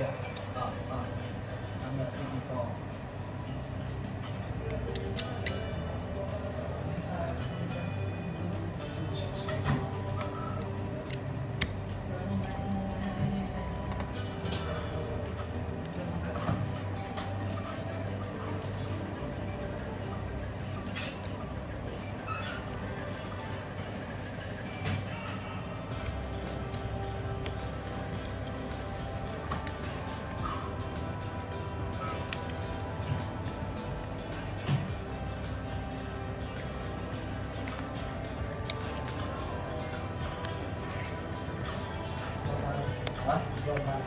Yeah. Hah? Jombang.